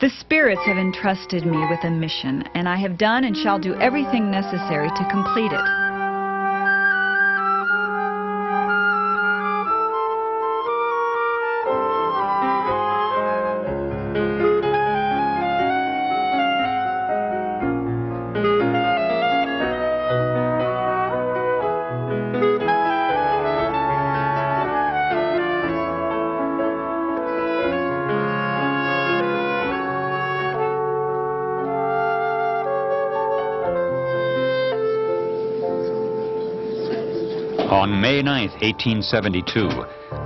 The spirits have entrusted me with a mission, and I have done and shall do everything necessary to complete it. On May 9, 1872,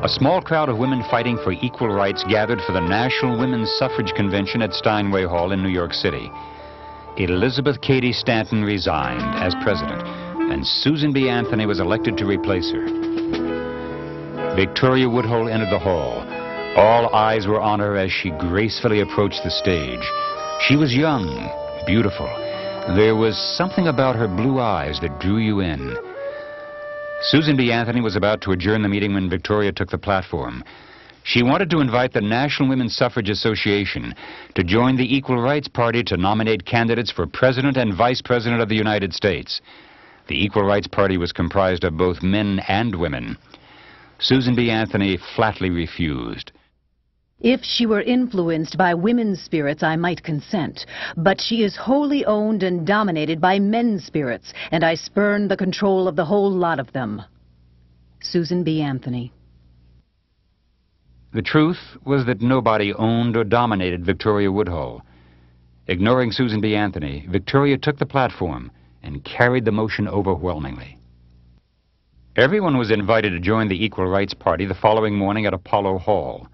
a small crowd of women fighting for equal rights gathered for the National Women's Suffrage Convention at Steinway Hall in New York City. Elizabeth Cady Stanton resigned as president, and Susan B. Anthony was elected to replace her. Victoria Woodhull entered the hall. All eyes were on her as she gracefully approached the stage. She was young, beautiful. There was something about her blue eyes that drew you in. Susan B. Anthony was about to adjourn the meeting when Victoria took the platform. She wanted to invite the National Women's Suffrage Association to join the Equal Rights Party to nominate candidates for President and Vice President of the United States. The Equal Rights Party was comprised of both men and women. Susan B. Anthony flatly refused. If she were influenced by women's spirits, I might consent. But she is wholly owned and dominated by men's spirits, and I spurn the control of the whole lot of them. Susan B. Anthony. The truth was that nobody owned or dominated Victoria Woodhull. Ignoring Susan B. Anthony, Victoria took the platform and carried the motion overwhelmingly. Everyone was invited to join the Equal Rights Party the following morning at Apollo Hall.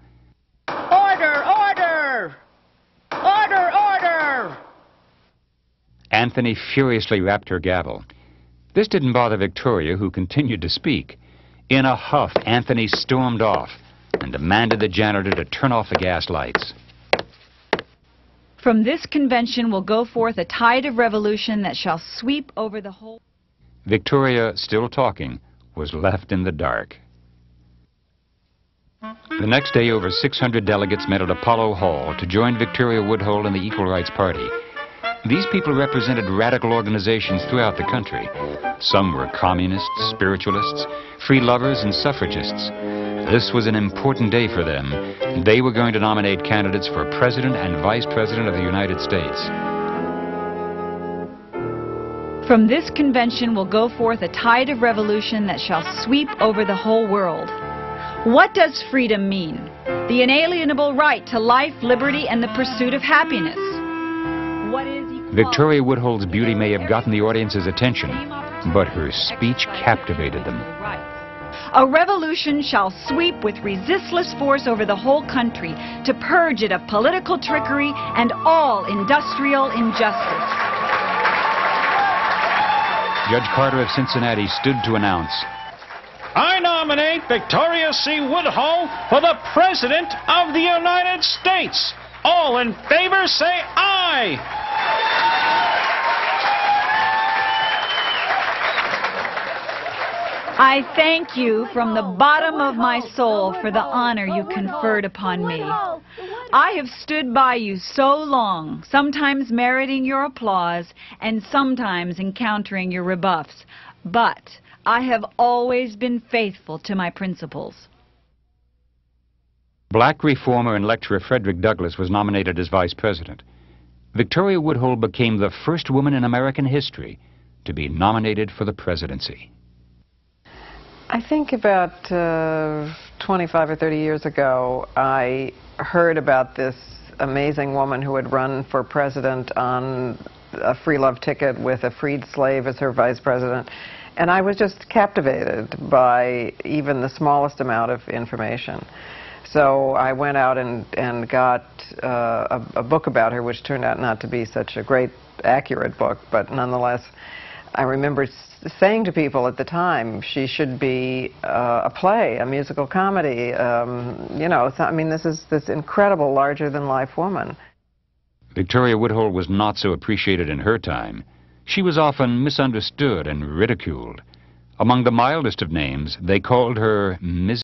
Anthony furiously rapped her gavel. This didn't bother Victoria, who continued to speak. In a huff, Anthony stormed off and demanded the janitor to turn off the gas lights. From this convention will go forth a tide of revolution that shall sweep over the whole... Victoria, still talking, was left in the dark. The next day, over 600 delegates met at Apollo Hall to join Victoria Woodhull and the Equal Rights Party. These people represented radical organizations throughout the country. Some were communists, spiritualists, free lovers, and suffragists. This was an important day for them. They were going to nominate candidates for President and Vice President of the United States. From this convention will go forth a tide of revolution that shall sweep over the whole world. What does freedom mean? The inalienable right to life, liberty, and the pursuit of happiness. What is Victoria Woodhull's beauty may have gotten the audience's attention, but her speech captivated them. A revolution shall sweep with resistless force over the whole country to purge it of political trickery and all industrial injustice. Judge Carter of Cincinnati stood to announce I nominate Victoria C. Woodhull for the President of the United States. All in favor say aye. I thank you from the bottom of my soul for the honor you conferred upon me. I have stood by you so long, sometimes meriting your applause and sometimes encountering your rebuffs, but I have always been faithful to my principles. Black reformer and lecturer Frederick Douglass was nominated as vice president. Victoria Woodhull became the first woman in American history to be nominated for the presidency. I think about uh, 25 or 30 years ago, I heard about this amazing woman who had run for president on a free love ticket with a freed slave as her vice president. And I was just captivated by even the smallest amount of information. So I went out and, and got uh, a, a book about her, which turned out not to be such a great, accurate book, but nonetheless, I remember saying to people at the time, she should be uh, a play, a musical comedy. Um, you know, I mean, this is this incredible, larger-than-life woman. Victoria Woodhull was not so appreciated in her time. She was often misunderstood and ridiculed. Among the mildest of names, they called her Ms.